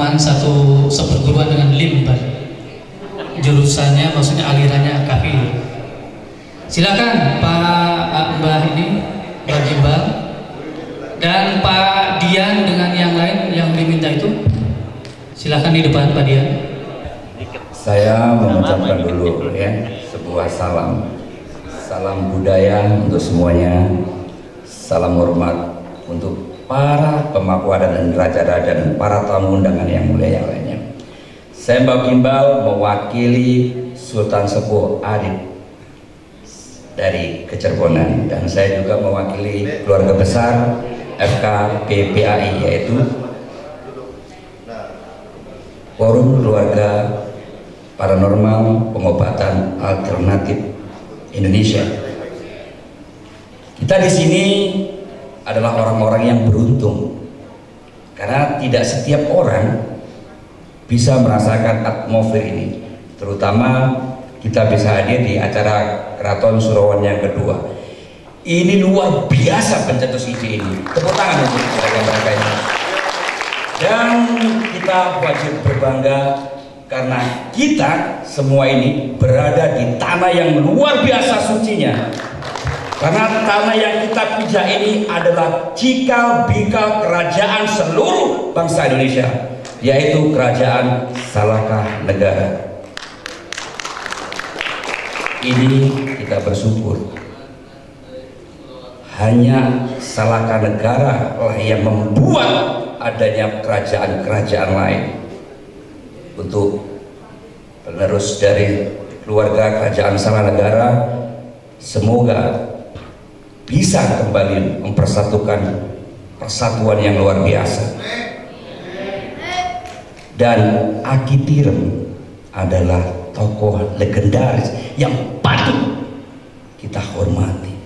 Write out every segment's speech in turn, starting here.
kebersamaan satu seperguruan dengan LIM Pak. Jurusannya maksudnya alirannya kafir. Silakan Pak Mbah ini Mbak Gimbal dan Pak Dian dengan yang lain yang diminta itu. Silakan di depan Pak Dian. Saya mengucapkan dulu ya sebuah salam. Salam budaya untuk semuanya. Salam hormat untuk para pemangku adat dan raja-raja dan para tamu undangan yang mulia yang lainnya. Saya Gimbal mewakili Sultan Sepuh Adit dari Kecerbonan dan saya juga mewakili keluarga besar FKPPAI yaitu Forum Keluarga Paranormal Pengobatan Alternatif Indonesia. Kita di sini adalah orang-orang yang beruntung karena tidak setiap orang bisa merasakan atmosfer ini, terutama kita bisa hadir di acara Keraton Surawan yang kedua. Ini luar biasa pencetus ide ini. Tepuk tangan untuk mereka-mereka ini. Dan kita wajib berbangga karena kita semua ini berada di tanah yang luar biasa sucinya. Karena tanah yang kita pijak ini adalah cikal bikal kerajaan seluruh bangsa Indonesia, yaitu kerajaan Salakah Negara. Ini kita bersyukur. Hanya Salaka negara lah yang membuat adanya kerajaan-kerajaan lain. Untuk penerus dari keluarga kerajaan Salaka negara semoga bisa kembali mempersatukan persatuan yang luar biasa dan Akitirem adalah tokoh legendaris yang patut kita hormati.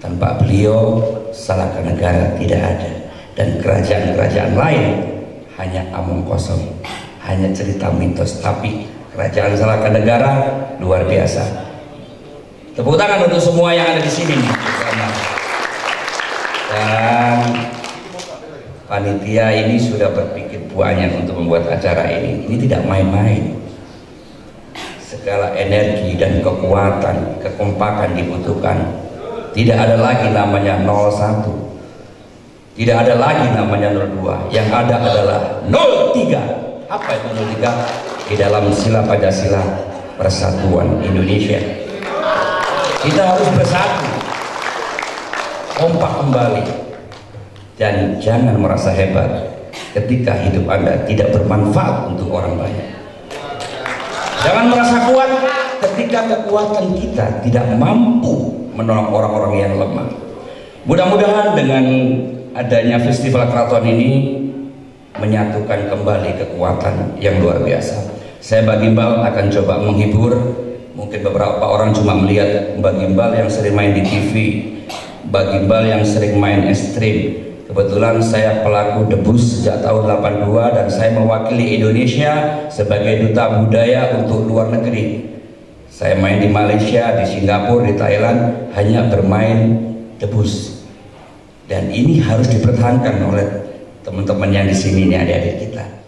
Tanpa beliau, Salaka negara tidak ada dan kerajaan-kerajaan lain hanya among kosong, hanya cerita mitos. Tapi kerajaan Salaka negara luar biasa. Tepuk tangan untuk semua yang ada di sini. Dan panitia ini sudah berpikir banyak untuk membuat acara ini. Ini tidak main-main segala energi dan kekuatan, kekompakan dibutuhkan. Tidak ada lagi namanya 01. Tidak ada lagi namanya 02. Yang ada adalah 03. Apa itu 03? Di dalam sila Pancasila Persatuan Indonesia. Kita harus bersatu. Kompak kembali. Dan jangan merasa hebat ketika hidup Anda tidak bermanfaat untuk orang banyak. Jangan merasa kuat ketika kekuatan kita tidak mampu menolong orang-orang yang lemah. Mudah-mudahan dengan adanya festival keraton ini menyatukan kembali kekuatan yang luar biasa. Saya Mbak Gimbal akan coba menghibur. Mungkin beberapa orang cuma melihat Mbak Gimbal yang sering main di TV, Mbak Gimbal yang sering main ekstrim, Kebetulan saya pelaku debus sejak tahun 82 dan saya mewakili Indonesia sebagai duta budaya untuk luar negeri. Saya main di Malaysia, di Singapura, di Thailand hanya bermain debus. Dan ini harus dipertahankan oleh teman-teman yang di sini ini adik-adik kita.